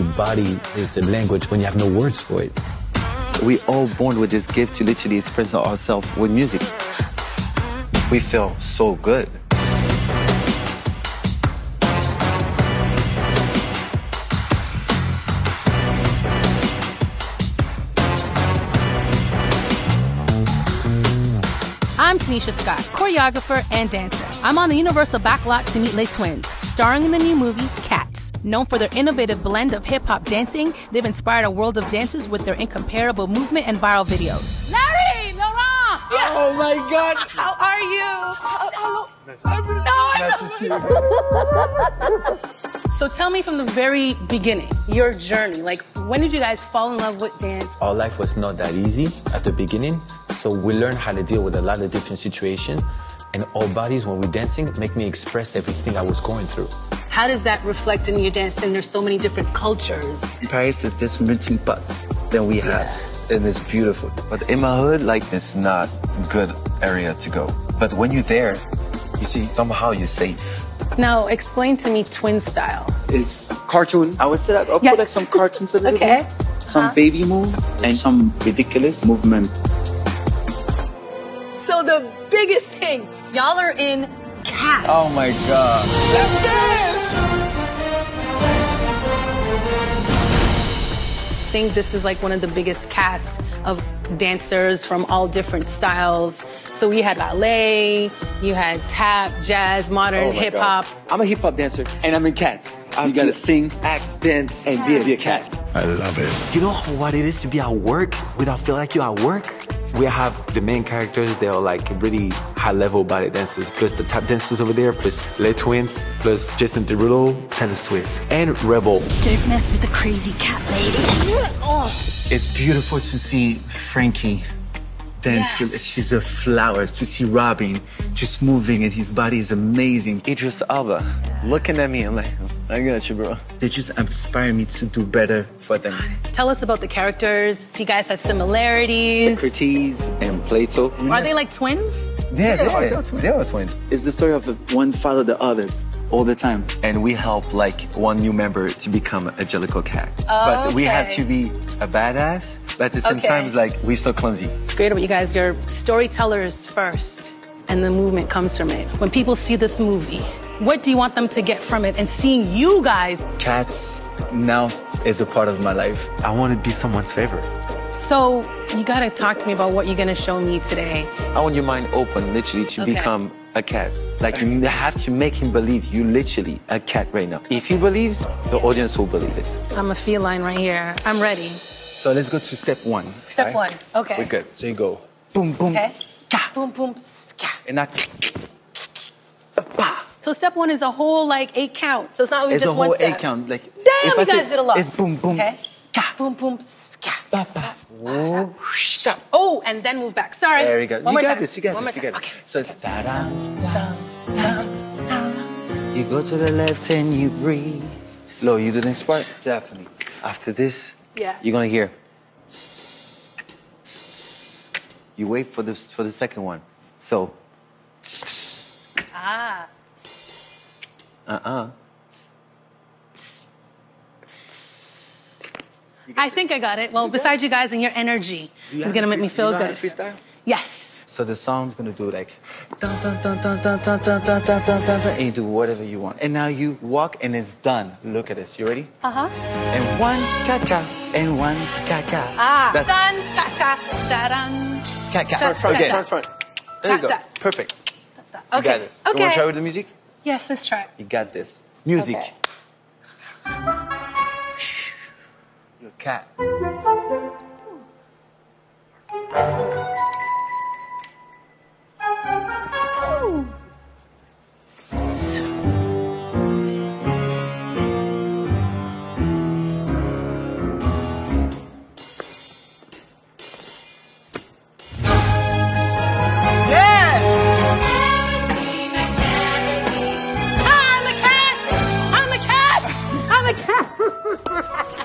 body is the language when you have no words for it. We all born with this gift to literally express ourselves with music. We feel so good. I'm Tanisha Scott, choreographer and dancer. I'm on the Universal backlot to meet Les Twins, starring in the new movie Cats. Known for their innovative blend of hip hop dancing, they've inspired a world of dancers with their incomparable movement and viral videos. Larry, Laurent! Oh my God! How are you? Hello. No, So tell me from the very beginning, your journey. Like, when did you guys fall in love with dance? Our life was not that easy at the beginning, so we learned how to deal with a lot of different situations. And our bodies, when we're dancing, make me express everything I was going through. How does that reflect in your dancing? There's so many different cultures. Paris is this melting pot that we have. And it's beautiful. But in my hood, like, it's not good area to go. But when you're there, you see somehow you're safe. Now, explain to me twin style. It's cartoon. I would say that I'll Yes. put like some cartoons in little Okay. bit. Some Uh-huh. baby moves and some ridiculous movement. So the biggest thing, y'all are in Cats. Oh my God. I think this is like one of the biggest casts of dancers from all different styles. So we had ballet, you had tap, jazz, modern, Oh my hip God. hop. I'm a hip hop dancer and I'm in cats. I'm you gotta sing, act, dance, and be a, be a cat. I love it. You know what it is to be at work without feeling like you're at work? We have the main characters, they're like really high level ballet dancers, plus the tap dancers over there, plus Les Twins, plus Jason Derulo, Taylor Swift, and Rebel. Don't mess with the crazy cat lady. Oh. It's beautiful to see Frankie dance. Yes. She's a flower. To see Robin just moving and his body is amazing. Idris Elba looking at me and like, I got you, bro. They just inspire me to do better for them. Tell us about the characters. If you guys had similarities. Socrates and Plato. Are they like twins? Yeah, they, are, they're twins. they are twins. It's the story of the one follow the others all the time. And we help like one new member to become a Jellicle cat. But we have to be a badass, but at the same Okay. time, it's like we're so clumsy. It's great about you guys. You're storytellers first, and the movement comes from it. When people see this movie, what do you want them to get from it? And seeing you guys, Cats now is a part of my life. I want to be someone's favorite. so you gotta talk to me about what you're gonna show me today. I want your mind open, literally, to Okay. become a cat. Like you have to make him believe you literally a cat right now. If he believes, the audience will believe it. I'm a feline right here. I'm ready. So let's go to step one. Step one. Okay. We're good. So you go. Boom, boom. Okay. Boom, boom, ska. And I, So step one is a whole like eight count. So it's not only it's just a one whole step. eight count. Like Damn, if you I guys say- did a lot. It's boom, boom. Okay. ska, Boom, boom, ska. ba, ba. Whoa, stop. Oh, and then move back. Sorry. There we go. One you more got time. this. You got One this. You got time. it. So it's da da da. You go to the left and you breathe. Lo, you do the next part? Definitely. After this, Yeah. you're gonna hear. You wait for this for the second one. So. Ah. Uh-uh. I think I got it. Well, besides you guys and your energy is gonna make me feel good. Freestyle? Yes. So the song's gonna do like dun dun dun dun dun dun dun dun dun dun dun, and you do whatever you want. And now you walk and it's done. Look at this. You ready? Uh huh. And one cha cha and one cha cha. Ah. That's Dun ta ta da dun. cha cha. Front, front, Again. front, Front. There you go. Ta, ta. Perfect. You Okay. got this. You Okay. wanna try with the music? Yes, let's try. You got this. Music. Okay. You're cat. Ha ha ha!